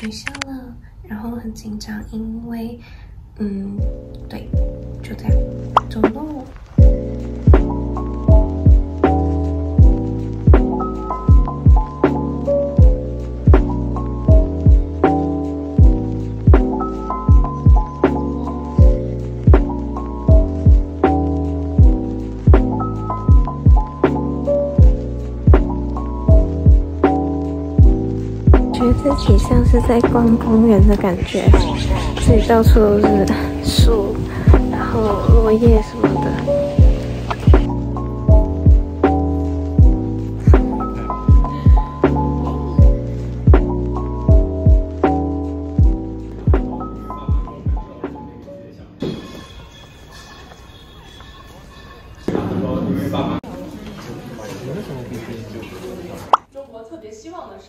学校了，然后很紧张，因为，嗯，对，就这样，走喽。这体像是在逛公园的感觉，这里到处都是树，然后落叶什么的。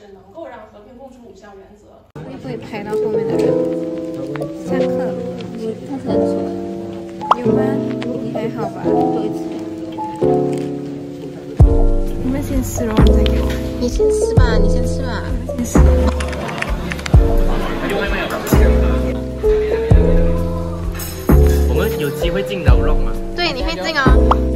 会不会拍到后面的人？下课，他很丑。有吗？你还好吧？多一次。你们先吃了，再给我。你先吃吧，你先吃吧。先吃。我们有机会进到 vlog 吗？对，你会进哦。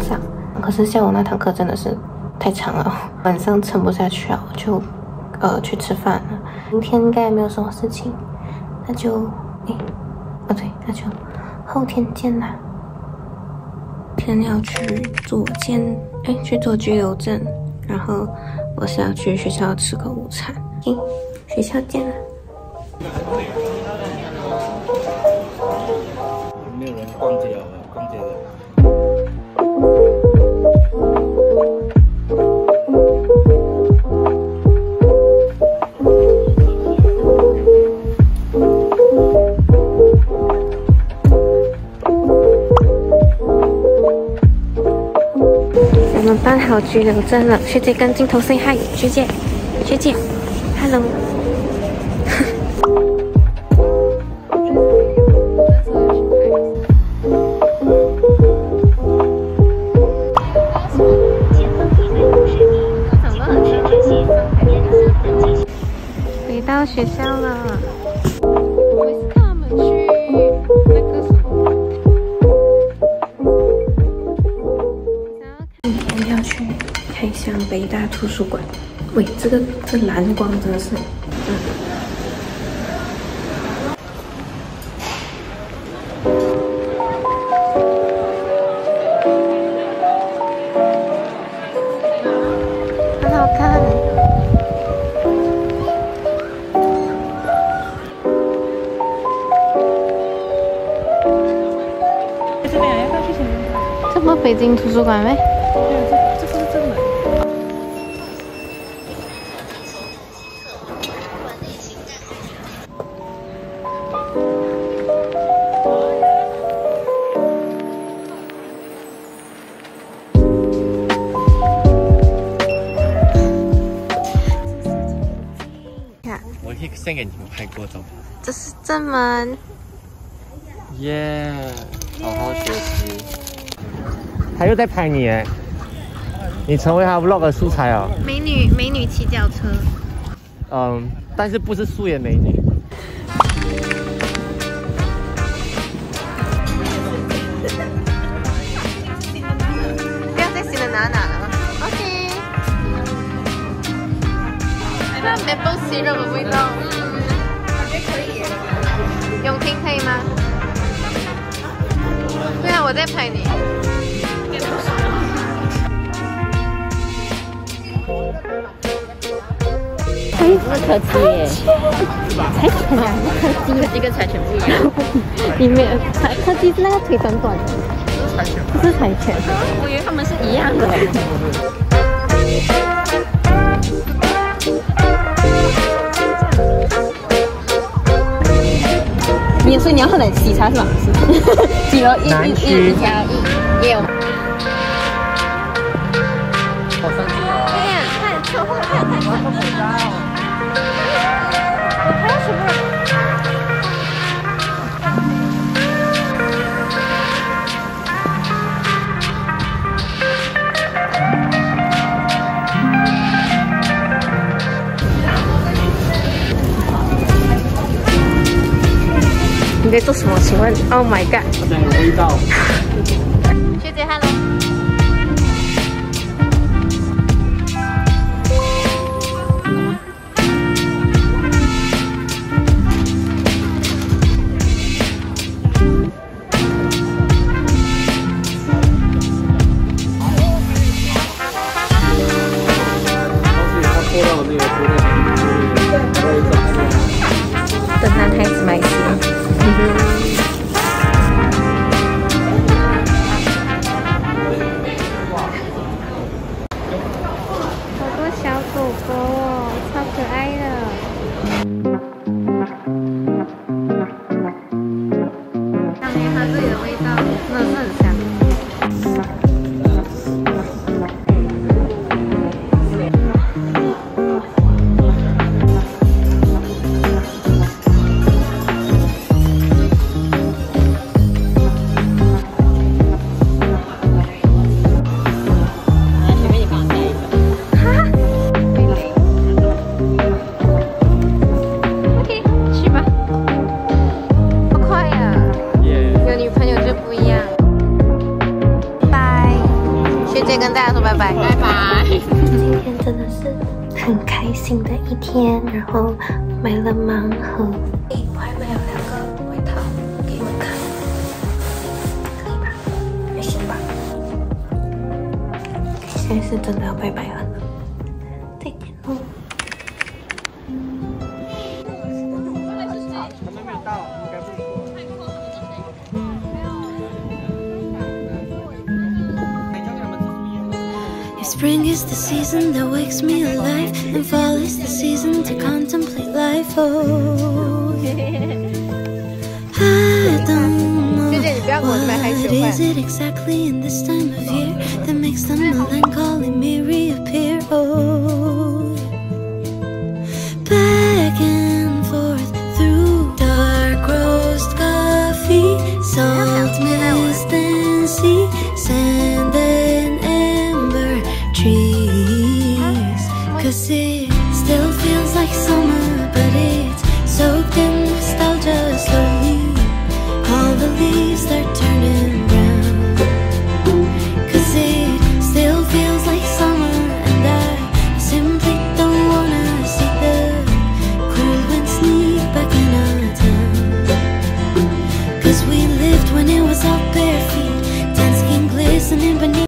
上，可是下午那堂课真的是太长了，晚上撑不下去啊，就呃去吃饭了。明天应该也没有什么事情，那就哎，哦对，那就后天见啦。天要去做监，哎，去做拘留证，然后我是要去学校吃个午餐。嗯，学校见了。好去留证了，学姐跟镜头 say hi，学姐，学姐，hello。北大图书馆，喂，这个这蓝光真的是，嗯。很好看。这边要不要去前面看？这不北京图书馆呗。先给你们拍过照片。这是正门。耶，好好学习。他又在拍你哎，你成为他 vlog 的素材哦。美女，美女骑脚车。嗯，但是不是素颜美女。Maple syrup 的味道。永婷可以吗？对啊，我在拍你。哎，是柯基耶，柴犬啊，是柯基，柯基跟柴犬不一样。里面柴柯基是那个腿短短的，不是柴犬。我以为他们是一样的。所以你要喝点喜茶是吧？几楼？一、一、一、一加一，也有。好上去啊！对呀，看手后面太惨了。还有什么？你在做什么？请问？Oh my god！好像有味道。学姐，hello。的。像真的是很开心的一天，然后买了盲盒，诶，我还买了两个外套给你们看，可以吧？还行吧。现在是真的要拜拜了，Spring is the season that wakes me alive, and fall is the season to contemplate life. Oh, I don't know what is it exactly in this time of year that makes the melancholy me reappear. Oh.